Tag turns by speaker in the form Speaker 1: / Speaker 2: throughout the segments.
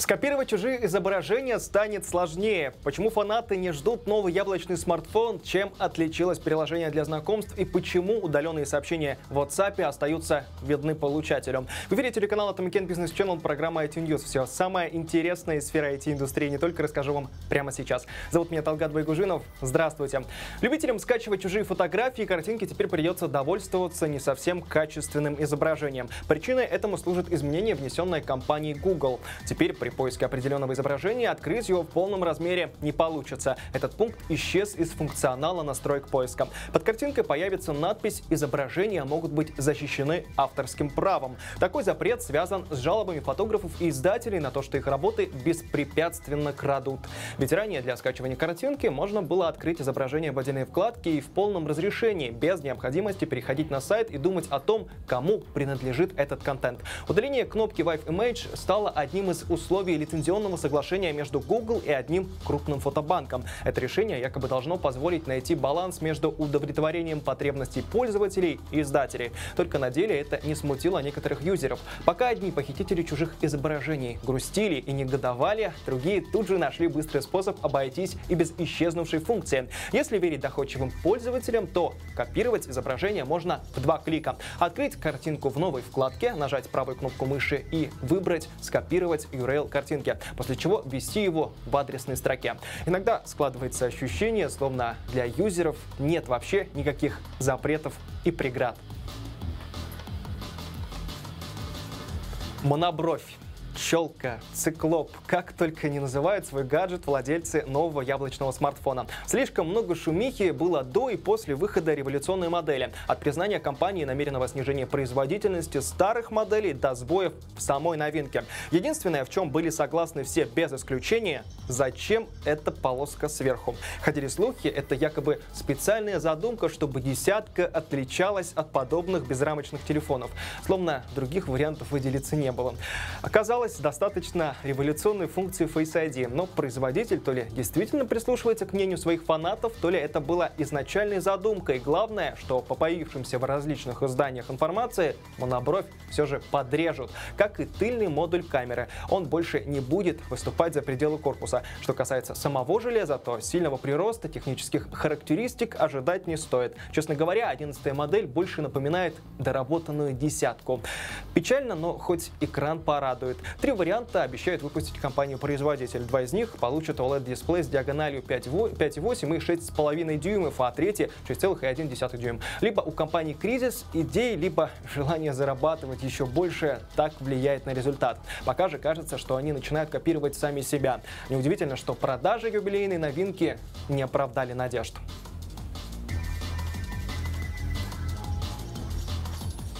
Speaker 1: Скопировать чужие изображения станет сложнее. Почему фанаты не ждут новый яблочный смартфон? Чем отличилось приложение для знакомств? И почему удаленные сообщения в WhatsApp остаются видны получателям? В эфире телеканала Томикен Бизнес Channel, программа IT News. Все самое интересное из сферы IT-индустрии не только расскажу вам прямо сейчас. Зовут меня Талгат Байгужинов. Здравствуйте. Любителям скачивать чужие фотографии и картинки теперь придется довольствоваться не совсем качественным изображением. Причиной этому служит изменение, внесенное компанией Google. Теперь при поиске определенного изображения открыть его в полном размере не получится. Этот пункт исчез из функционала настроек поиска. Под картинкой появится надпись «Изображения могут быть защищены авторским правом». Такой запрет связан с жалобами фотографов и издателей на то, что их работы беспрепятственно крадут. Ведь ранее для скачивания картинки можно было открыть изображение в отдельной вкладке и в полном разрешении, без необходимости переходить на сайт и думать о том, кому принадлежит этот контент. Удаление кнопки Wife Image стало одним из условий условий лицензионного соглашения между Google и одним крупным фотобанком. Это решение якобы должно позволить найти баланс между удовлетворением потребностей пользователей и издателей. Только на деле это не смутило некоторых юзеров. Пока одни похитители чужих изображений грустили и негодовали, другие тут же нашли быстрый способ обойтись и без исчезнувшей функции. Если верить доходчивым пользователям, то копировать изображение можно в два клика. Открыть картинку в новой вкладке, нажать правую кнопку мыши и выбрать «Скопировать URL картинки, после чего ввести его в адресной строке. Иногда складывается ощущение, словно для юзеров нет вообще никаких запретов и преград. Монобровь щелка, циклоп, как только не называют свой гаджет владельцы нового яблочного смартфона. Слишком много шумихи было до и после выхода революционной модели. От признания компании намеренного снижения производительности старых моделей до сбоев в самой новинке. Единственное, в чем были согласны все без исключения, зачем эта полоска сверху. Ходили слухи, это якобы специальная задумка, чтобы десятка отличалась от подобных безрамочных телефонов. Словно других вариантов выделиться не было. Оказалось, оказалась достаточно революционной функции Face ID, но производитель то ли действительно прислушивается к мнению своих фанатов, то ли это была изначальной задумкой. Главное, что по появившимся в различных изданиях информации монобровь все же подрежут, как и тыльный модуль камеры. Он больше не будет выступать за пределы корпуса. Что касается самого железа, то сильного прироста технических характеристик ожидать не стоит. Честно говоря, 11 модель больше напоминает доработанную десятку. Печально, но хоть экран порадует. Три варианта обещают выпустить компанию-производитель. Два из них получат OLED-дисплей с диагональю 5,8 и 6,5 дюймов, а третий 6,1 дюйм. Либо у компании кризис идей, либо желание зарабатывать еще больше так влияет на результат. Пока же кажется, что они начинают копировать сами себя. Неудивительно, что продажи юбилейной новинки не оправдали надежд.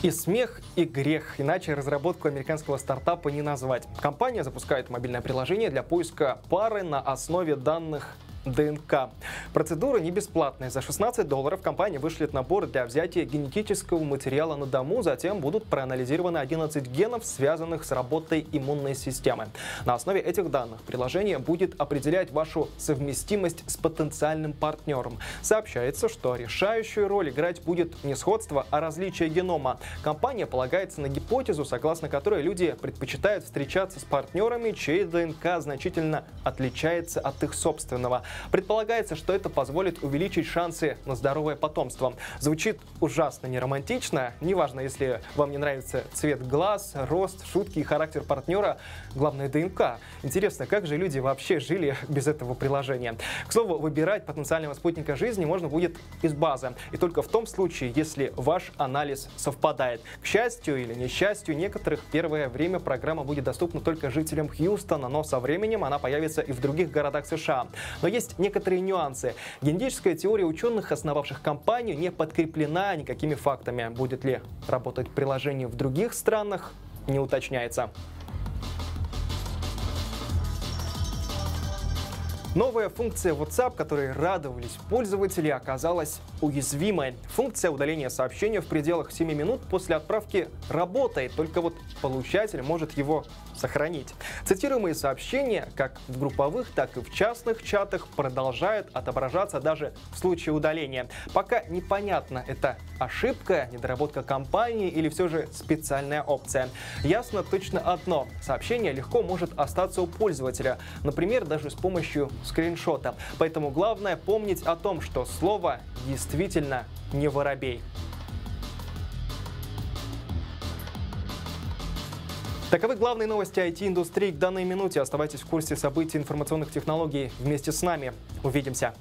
Speaker 1: И смех, и грех, иначе разработку американского стартапа не назвать. Компания запускает мобильное приложение для поиска пары на основе данных ДНК. Процедура не бесплатная. За 16 долларов компания вышлет набор для взятия генетического материала на дому, затем будут проанализированы 11 генов, связанных с работой иммунной системы. На основе этих данных приложение будет определять вашу совместимость с потенциальным партнером. Сообщается, что решающую роль играть будет не сходство, а различие генома. Компания полагается на гипотезу, согласно которой люди предпочитают встречаться с партнерами, чей ДНК значительно отличается от их собственного. Предполагается, что это позволит увеличить шансы на здоровое потомство. Звучит ужасно неромантично. Неважно, если вам не нравится цвет глаз, рост, шутки и характер партнера, главное ДНК. Интересно, как же люди вообще жили без этого приложения? К слову, выбирать потенциального спутника жизни можно будет из базы. И только в том случае, если ваш анализ совпадает. К счастью или несчастью некоторых, первое время программа будет доступна только жителям Хьюстона, но со временем она появится и в других городах США. Но есть есть некоторые нюансы. Генетическая теория ученых, основавших компанию, не подкреплена никакими фактами. Будет ли работать приложение в других странах, не уточняется. Новая функция WhatsApp, которой радовались пользователи, оказалась уязвимой. Функция удаления сообщения в пределах 7 минут после отправки работает, только вот получатель может его сохранить. Цитируемые сообщения, как в групповых, так и в частных чатах, продолжают отображаться даже в случае удаления. Пока непонятно, это ошибка, недоработка компании или все же специальная опция. Ясно точно одно. Сообщение легко может остаться у пользователя, например, даже с помощью скриншота. Поэтому главное помнить о том, что слово действительно не воробей. Таковы главные новости IT-индустрии к данной минуте. Оставайтесь в курсе событий информационных технологий вместе с нами. Увидимся!